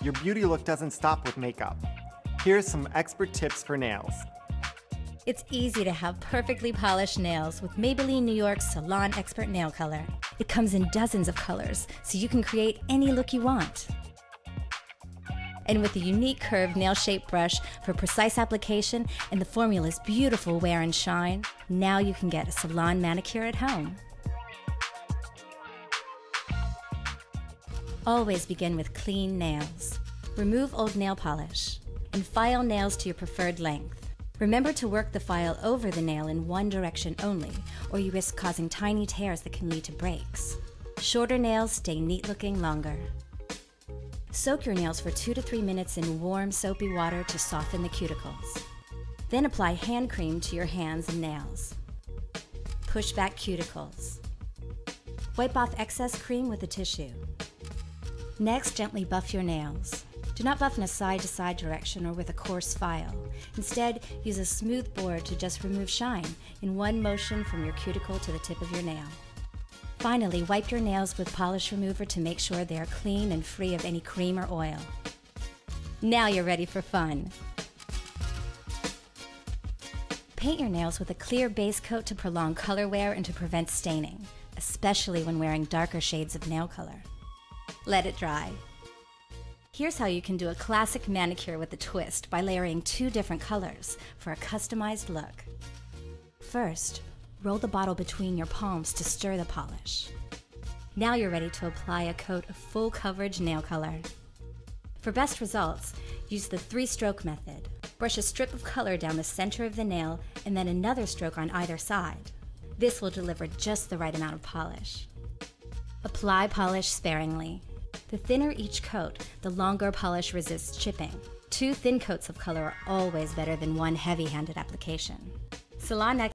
your beauty look doesn't stop with makeup. Here's some expert tips for nails. It's easy to have perfectly polished nails with Maybelline New York's Salon Expert Nail Color. It comes in dozens of colors, so you can create any look you want. And with a unique curved nail shaped brush for precise application and the formula's beautiful wear and shine, now you can get a salon manicure at home. Always begin with clean nails. Remove old nail polish and file nails to your preferred length. Remember to work the file over the nail in one direction only, or you risk causing tiny tears that can lead to breaks. Shorter nails stay neat looking longer. Soak your nails for two to three minutes in warm, soapy water to soften the cuticles. Then apply hand cream to your hands and nails. Push back cuticles. Wipe off excess cream with a tissue. Next, gently buff your nails. Do not buff in a side to side direction or with a coarse file. Instead, use a smooth board to just remove shine in one motion from your cuticle to the tip of your nail. Finally, wipe your nails with polish remover to make sure they are clean and free of any cream or oil. Now you're ready for fun. Paint your nails with a clear base coat to prolong color wear and to prevent staining, especially when wearing darker shades of nail color. Let it dry. Here's how you can do a classic manicure with a twist by layering two different colors for a customized look. First, roll the bottle between your palms to stir the polish. Now you're ready to apply a coat of full coverage nail color. For best results, use the three stroke method. Brush a strip of color down the center of the nail and then another stroke on either side. This will deliver just the right amount of polish. Apply polish sparingly. The thinner each coat, the longer polish resists chipping. Two thin coats of color are always better than one heavy handed application. Salon